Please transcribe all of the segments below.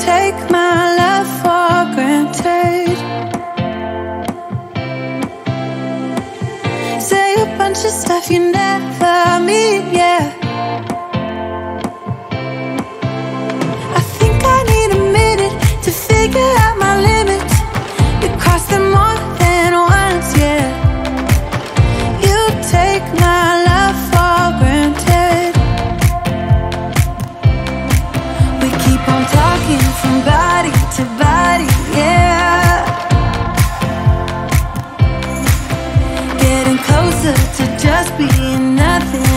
take my life for granted. Say a bunch of stuff you never mean, yeah. to just be nothing.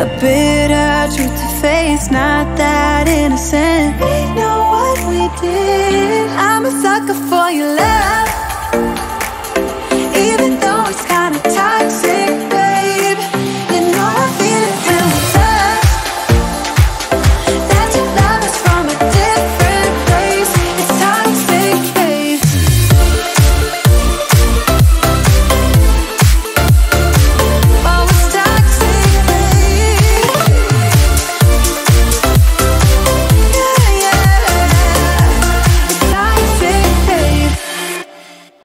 A bitter truth to face, not that innocent. We know what we did. I'm a sucker for your love.